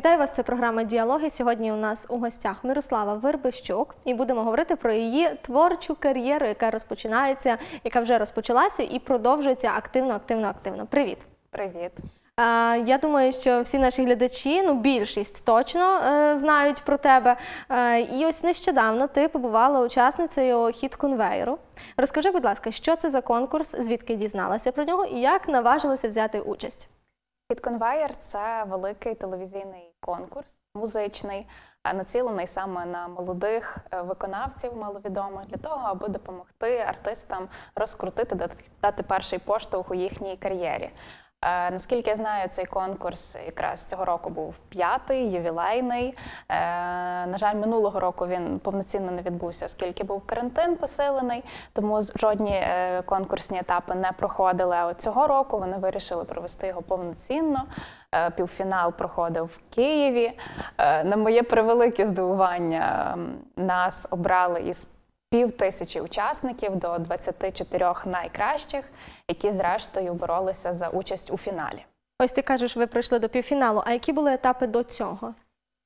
Вітаю вас! Це програма Діалоги. Сьогодні у нас у гостях Мирослава Вербищук, і будемо говорити про її творчу кар'єру, яка розпочинається, яка вже розпочалася і продовжується активно, активно, активно. Привіт! Привіт. Я думаю, що всі наші глядачі, ну більшість точно е, знають про тебе. Е, І ось нещодавно ти побувала учасницею хіт конвейеру. Розкажи, будь ласка, що це за конкурс, звідки дізналася про нього і як наважилася взяти участь? Підконвеєр це великий телевізійний конкурс, музичний, націлений саме на молодих е, виконавців маловідомих для того, аби допомогти артистам розкрутити, дати- перший поштовх у їхній кар'єрі. Е, Наскільки я знаю, цей конкурс якраз цього року був п'ятий, ювілейний. Е, На жаль, минулого року він повноцінно не відбувся, оскільки був карантин посилений, тому жодні конкурсні етапи не проходили. А от цього року вони вирішили провести його повноцінно. Е, Півфінал проходив в Києві. Е, На моє превелике здивування нас обрали із пів тисячі учасників до 24 найкращих, які зрештою боролися за участь у фіналі. Ось ти кажеш, ви пройшли до півфіналу. А які були етапи до цього?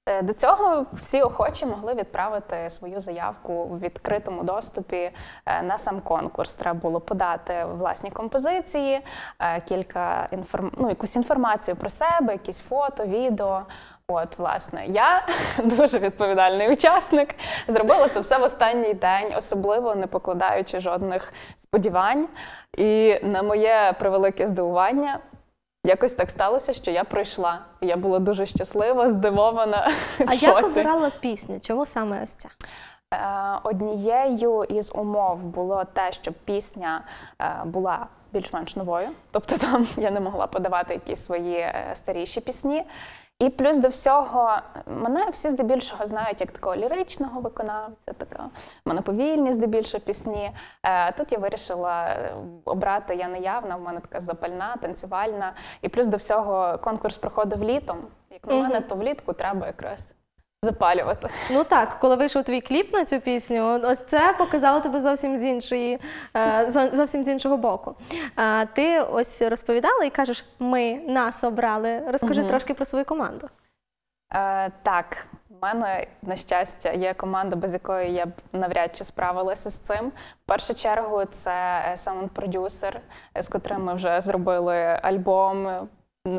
Е, До цього всі охочі могли відправити свою заявку у відкритому доступі е, на сам конкурс. Треба було подати власні композиції, е, кілька інформ... ну, якусь інформацію про себе, якісь фото, відео. От, власне, я дуже відповідальний учасник. Зробила це все в останній день, особливо не покладаючи жодних сподівань. І на моє превелике здивування, якось так сталося, що я прийшла. І Я була дуже щаслива, здивована. А як обирала пісню? Чому саме ось ця? Е, Однією із умов було те, щоб пісня е, була більш-менш новою, тобто там я не могла подавати якісь свої е, старіші пісні. І плюс до всього, мене всі здебільшого знають як такого ліричного виконавця, така мене повільні здебільшого пісні. Е, Тут я вирішила е, обрати я неявна, в мене така запальна, танцювальна. І плюс до всього конкурс проходив літом. Як на мене, то влітку треба якраз запалювати. Ну так, коли вийшов твій кліп на цю пісню, ось це показало тебе зовсім з іншої, е, зовсім з іншого боку. Е, Ти ось розповідала і кажеш, ми нас обрали. Розкажи Мгм. трошки про свою команду. Е, так, в мене, на щастя, є команда, без якої я б навряд чи справилася з цим. В першу чергу, це е, саунд-продюсер, е, з котрим ми вже зробили альбом,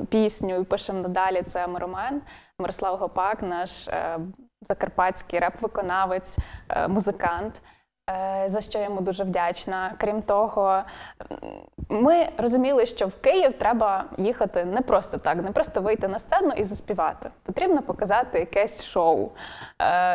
пісню і пишемо надалі. Це Миромен, Мирослав Гопак, наш е, закарпатський реп-виконавець, е, музикант. е, За що йому дуже вдячна. Крім того, ми розуміли, що в Київ треба їхати не просто так, не просто вийти на сцену і заспівати. Потрібно показати якесь шоу.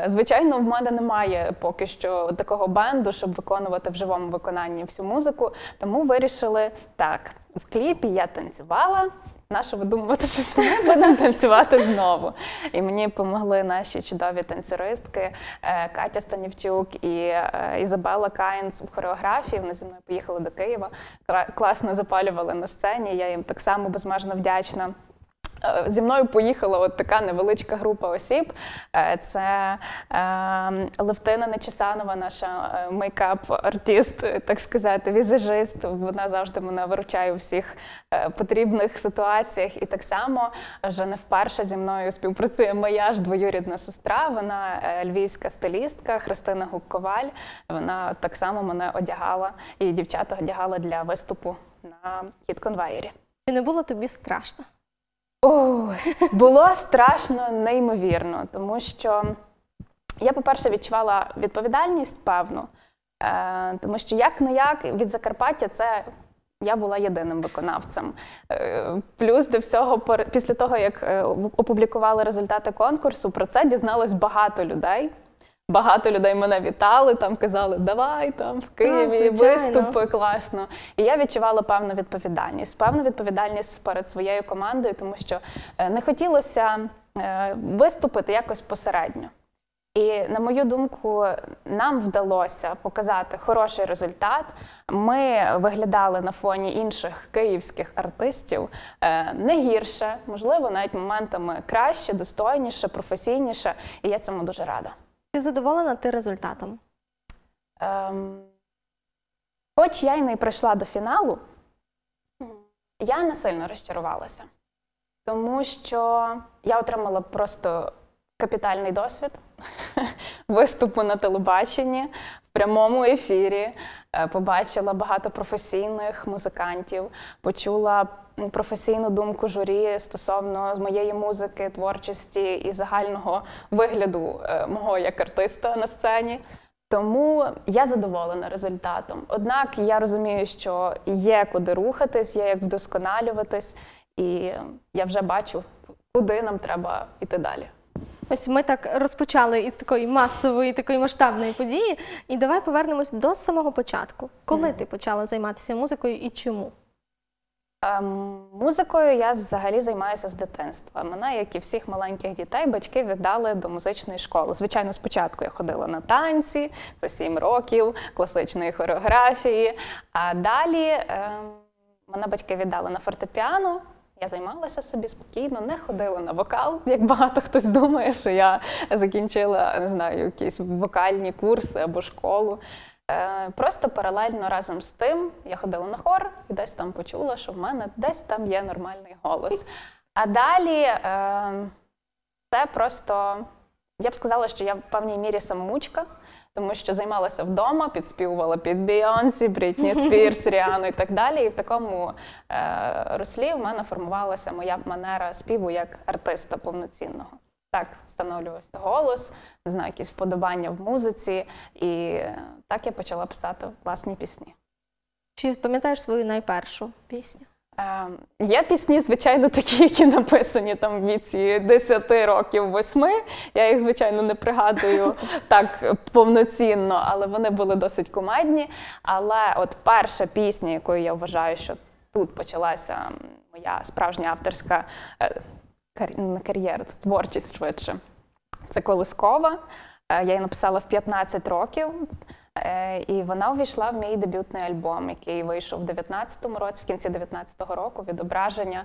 Звичайно, в мене немає поки що такого бенду, щоб виконувати в живому виконанні всю музику. Тому вирішили так: в кліпі я танцювала. Нащо видумувати щось нове, будемо танцювати знову. І мені допомогли наші чудові танцюристки е, Катя Станівчук і е, Ізабела Каїнс в хореографії. Вони зі мною поїхали до Києва, класно запалювали на сцені. Я їм так само безмежно вдячна. Е, Зі мною поїхала от така невеличка група осіб. Е, Це е, Левтина Нечесанова, наша мейкап-артист, так сказати, візажист. Вона завжди мене виручає у всіх потрібних ситуаціях. І так само вже не вперше зі мною співпрацює моя ж двоюрідна сестра. Вона львівська стилістка Христина Гук-Коваль. Вона так само мене одягала і дівчата одягала для виступу на хіт-конвеєрі. Чи не було тобі страшно? О, було страшно неймовірно, тому що я, по-перше, відчувала відповідальність певну, е, тому що як не як від Закарпаття це. Я була єдиним виконавцем. Е, Плюс до всього, після того, як е, опублікували результати конкурсу, про це дізналось багато людей. Багато людей мене вітали, там казали, давай там в Києві звичайно. виступи класно. І я відчувала певну відповідальність, певну відповідальність перед своєю командою, тому що е, не хотілося е, виступити якось посередньо. І на мою думку, нам вдалося показати хороший результат. Ми виглядали на фоні інших київських артистів е, не гірше, можливо, навіть моментами краще, достойніше, професійніше. І я цьому дуже рада. Чи задоволена ти результатом? Ем, хоч я й не прийшла до фіналу, я не сильно розчарувалася. Тому що я отримала просто капітальний досвід виступу на телебаченні прямому ефірі. Е, Побачила багато професійних музикантів, почула професійну думку журі стосовно моєї музики, творчості і загального вигляду е, мого як артиста на сцені. Тому я задоволена результатом. Однак я розумію, що є куди рухатись, є як вдосконалюватись, і я вже бачу, куди нам треба йти далі. Ось ми так розпочали із такої масової, такої масштабної події. І давай повернемось до самого початку. Коли ти почала займатися музикою і чому? Ем, музикою я взагалі займаюся з дитинства. Мене, як і всіх маленьких дітей, батьки віддали до музичної школи. Звичайно, спочатку я ходила на танці, це 7 років, класичної хореографії. А далі ем, мене батьки віддали на фортепіано. Я займалася собі спокійно, не ходила на вокал, як багато хтось думає, що я закінчила не знаю, якісь вокальні курси або школу. Е, Просто паралельно разом з тим я ходила на хор і десь там почула, що в мене десь там є нормальний голос. А далі е, це просто, я б сказала, що я в певній мірі самоучка, тому що займалася вдома, підспівувала під Бейонсі, Брітні Спірс, Ріану і так далі. І в такому е, рослі в мене формувалася моя манера співу як артиста повноцінного. Так, встановлювався голос, не знаю, якісь вподобання в музиці, і е, так я почала писати власні пісні. Чи пам'ятаєш свою найпершу пісню? Е, є пісні, звичайно, такі, які написані там в віці 10 років, 8. Я їх, звичайно, не пригадую так повноцінно, але вони були досить кумедні. Але от перша пісня, якою я вважаю, що тут почалася моя справжня авторська е, не кар'єра, творчість швидше. Це колискова. Е, Я її написала в 15 років. Е, І вона увійшла в мій дебютний альбом, який вийшов в 19-му році, в кінці 19-го року, відображення.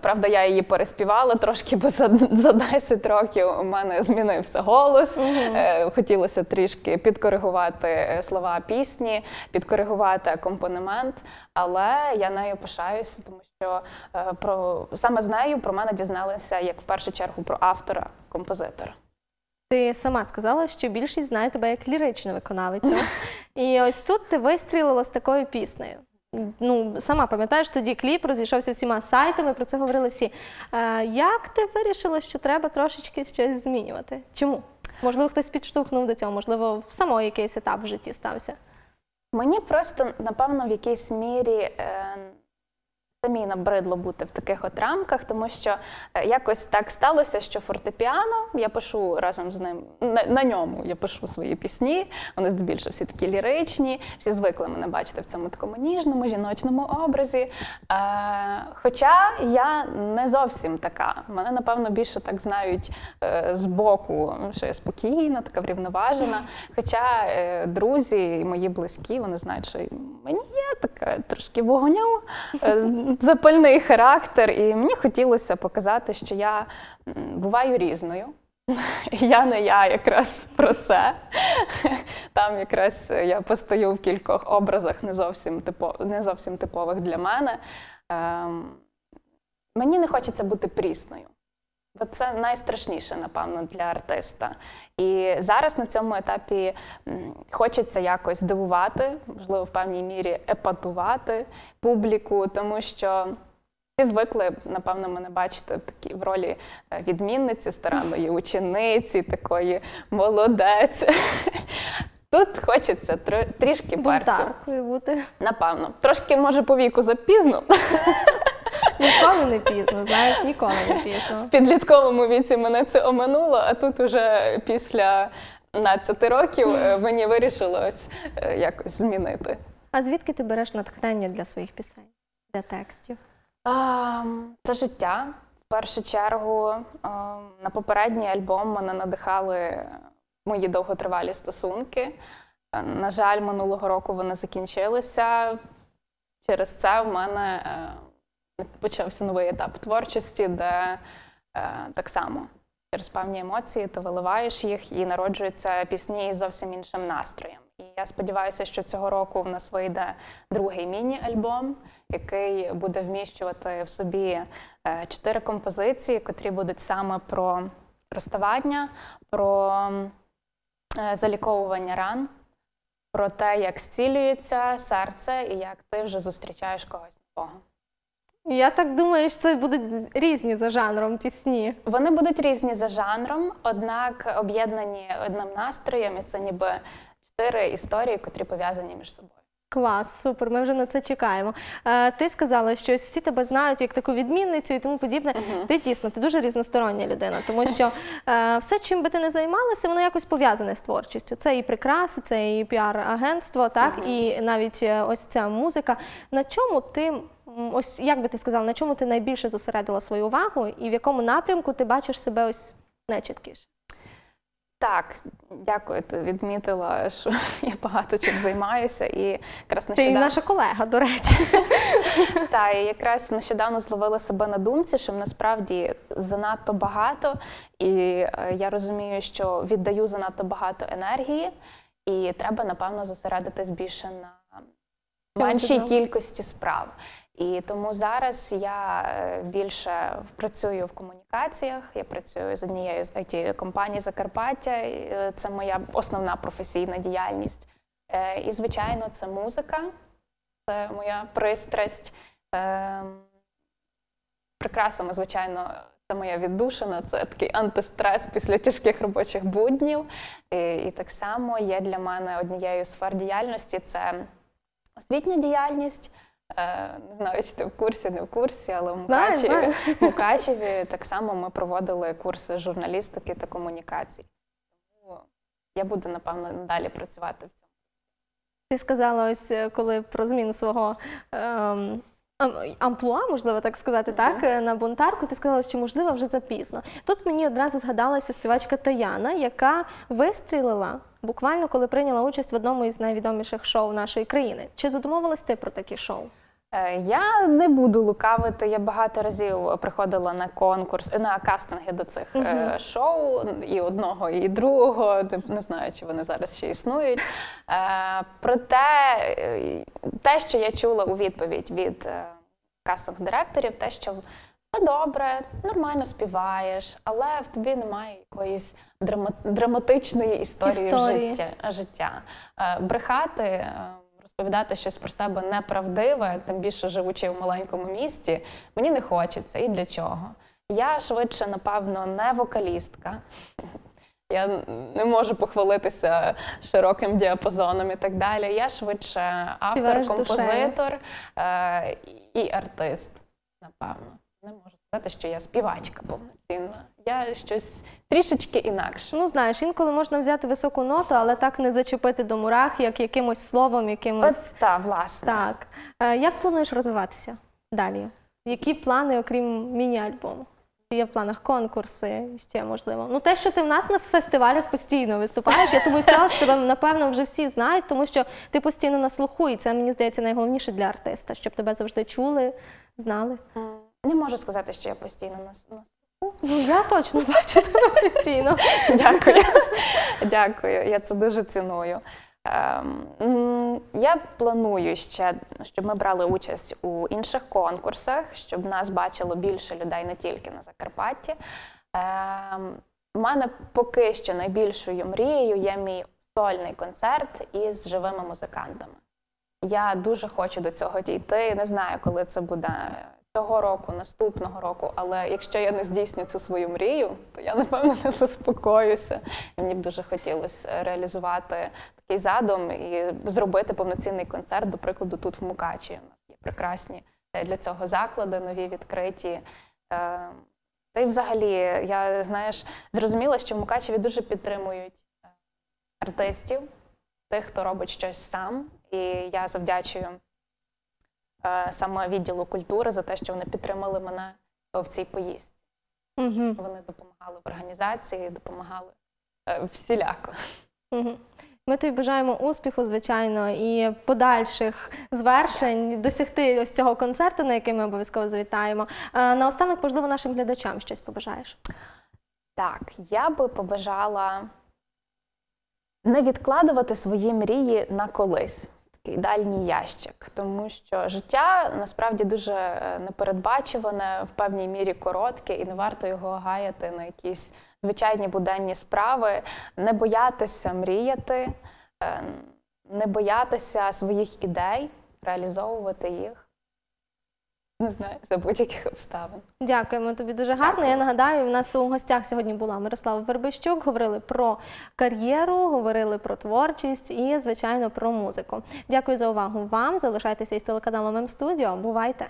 Правда, я її переспівала трошки, бо за, за 10 років у мене змінився голос. Е, Хотілося трішки підкоригувати е, слова пісні, підкоригувати акомпанемент, але я нею пишаюся, тому що про саме з нею про мене дізналися як в першу чергу про автора, композитора. Ти сама сказала, що більшість знає тебе як ліричну виконавицю. І ось тут ти вистрілила з такою піснею. Ну, сама пам'ятаєш, тоді кліп розійшовся всіма сайтами, про це говорили всі. Е, як ти вирішила, що треба трошечки щось змінювати? Чому? Можливо, хтось підштовхнув до цього, можливо, в самої якийсь етап в житті стався. Мені просто, напевно, в якійсь мірі е, самі набридло бути в таких от рамках, тому що е, якось так сталося, що фортепіано я пишу разом з ним на, на ньому. Я пишу свої пісні. Вони здебільшого всі такі ліричні, всі звикли мене бачити в цьому такому ніжному жіночному образі. Е, хоча я не зовсім така. Мене, напевно, більше так знають е, збоку, що я спокійна, така врівноважена. Хоча е, друзі і мої близькі, вони знають, що мені є така трошки вогню, е, запальний характер, і мені хотілося показати, що я буваю різною. Я не я якраз про це. Там якраз я постаю в кількох образах не зовсім, типо, не зовсім типових для мене. Ем, мені не хочеться бути прісною. Бо це найстрашніше, напевно, для артиста. І зараз на цьому етапі хочеться якось дивувати, можливо, в певній мірі епатувати публіку, тому що всі звикли, напевно, мене бачити в такій в ролі е, відмінниці, старанної учениці, такої молодець. Тут хочеться тр- трішки перцю. Бунтаркою бути. Напевно. Трошки, може, по віку запізно. Ніколи не пізно, знаєш, ніколи не пізно. В підлітковому віці мене це оминуло, а тут уже після 15 років е, мені вирішилось е, якось змінити. А звідки ти береш натхнення для своїх пісень, для текстів? А, Це життя. В першу чергу на попередній альбом мене надихали мої довготривалі стосунки. Е, На жаль, минулого року вони закінчилися. Через це в мене е, почався новий етап творчості, де е, так само через певні емоції ти виливаєш їх і народжуються пісні із зовсім іншим настроєм. І я сподіваюся, що цього року в нас вийде другий міні-альбом, який буде вміщувати в собі е, чотири композиції, котрі будуть саме про розставання, про е, заліковування ран, про те, як зцілюється серце і як ти вже зустрічаєш когось нового. Я так думаю, що це будуть різні за жанром пісні. Вони будуть різні за жанром, однак об'єднані одним настроєм, і це ніби чотири історії, котрі пов'язані між собою. Клас, супер, ми вже на це чекаємо. Е, ти сказала, що всі тебе знають як таку відмінницю і тому подібне. Ти дійсно ти дуже різностороння людина, тому що е, все, чим би ти не займалася, воно якось пов'язане з творчістю. Це і прикраси, це і піар-агентство, так і навіть е, ось ця музика. На чому ти ось як би ти сказала, на чому ти найбільше зосередила свою увагу, і в якому напрямку ти бачиш себе ось найчіткіше? Так, дякую. Ти відмітила, що я багато чим займаюся, і якраз Ти нещодавно наша колега, до речі. та і якраз нещодавно зловила себе на думці, що насправді занадто багато, і е, я розумію, що віддаю занадто багато енергії, і треба напевно зосередитись більше на меншій кількості справ. І тому зараз я е, більше працюю в комунікаціях. Я працюю з однією з it компаній Закарпаття. е, Це моя основна професійна діяльність. Е, І, звичайно, це музика, це моя пристрасть. Е, Прикрасами, звичайно, це моя віддушина, це такий антистрес після тяжких робочих буднів. І, і так само є для мене однією з сфер діяльності це освітня діяльність. Е, Не знаю, чи ти в курсі, не в курсі, але в Знаю, Мукачеві, знаю. в Мукачеві так само ми проводили курси журналістики та комунікацій. Тому я буду, напевно, надалі працювати в цьому. Ти сказала ось е, коли про зміну свого ем, амплуа, можливо так сказати, так, е, на бунтарку, ти сказала, що можливо вже запізно. Тут мені одразу згадалася співачка Таяна, яка вистрілила буквально коли прийняла участь в одному із найвідоміших шоу нашої країни. Чи задумувалась ти про такі шоу? Е, Я не буду лукавити. Я багато разів приходила на конкурс, на кастинги до цих е, шоу, і одного, і другого. Не- знаю, чи вони зараз ще існують. Е, Проте те, що я чула у відповідь від кастинг-директорів, те, що добре, нормально співаєш, але в тобі немає якоїсь драма- драматичної історії, Історії. життя. життя. Е, Брехати. е, Розповідати щось про себе неправдиве, тим більше живучи в маленькому місті, мені не хочеться. І для чого? Я швидше, напевно, не вокалістка. Я не можу похвалитися широким діапазоном і так далі. Я швидше автор, Співаєш композитор е, і артист, напевно. Не можу сказати, що я співачка повноцінна. Я щось трішечки інакше. Ну знаєш, інколи можна взяти високу ноту, але так не зачепити до мурах, як якимось словом, якимось. От та, власне. Так. Е, Як плануєш розвиватися далі? Які плани, окрім міні-альбому? Є в планах конкурси ще можливо. Ну те, що ти в нас на фестивалях постійно виступаєш, я тому і сказала, що тебе напевно вже всі знають, тому що ти постійно на слуху, і це мені здається найголовніше для артиста, щоб тебе завжди чули, знали. Не можу сказати, що я постійно на, на Ну я точно бачу тебе постійно. Дякую. Дякую. Я це дуже ціную. Ем, Я планую ще, щоб ми брали участь у інших конкурсах, щоб нас бачило більше людей не тільки на Закарпатті. Ем, У мене поки що найбільшою мрією є мій сольний концерт із живими музикантами. Я дуже хочу до цього дійти. Не знаю, коли це буде цього року, наступного року. Але якщо я не здійсню цю свою мрію, то я напевно не заспокоюся. І мені б дуже хотілося реалізувати такий задум і зробити повноцінний концерт, до прикладу, тут в Мукачі. У нас є прекрасні е, для цього заклади, нові відкриті. Е, Та й взагалі, я знаєш, зрозуміла, що в Мукачеві дуже підтримують е, артистів, тих, хто робить щось сам. І я завдячую е, саме відділу культури за те, що вони підтримали мене в цій поїздці. Угу. Вони допомагали в організації, допомагали е, всіляко. Мгм. Ми тобі бажаємо успіху, звичайно, і подальших звершень, досягти ось цього концерту, на який ми обов'язково завітаємо. Е, Наостанок, можливо, нашим глядачам щось побажаєш. Так, я би побажала не відкладувати свої мрії на колись. Такий дальній ящик, тому що життя насправді дуже е, непередбачуване, в певній мірі коротке, і не варто його гаяти на якісь звичайні буденні справи, не боятися мріяти, е, не боятися своїх ідей, реалізовувати їх. Не знаю, за будь-яких обставин. Дякуємо тобі дуже гарно. Я нагадаю, в нас у гостях сьогодні була Мирослава Вербищук. Говорили про кар'єру, говорили про творчість і, звичайно, про музику. Дякую за увагу вам. Залишайтеся із телеканалом М-студіо. Бувайте!